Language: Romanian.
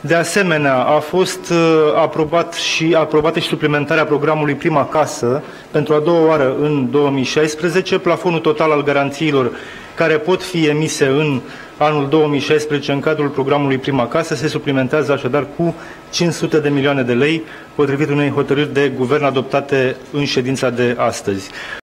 De asemenea, a fost uh, aprobat și, aprobată și suplimentarea programului Prima Casă pentru a doua oară în 2016. Plafonul total al garanțiilor care pot fi emise în anul 2016 în cadrul programului Prima Casă se suplimentează așadar cu 500 de milioane de lei, potrivit unei hotărâri de guvern adoptate în ședința de astăzi.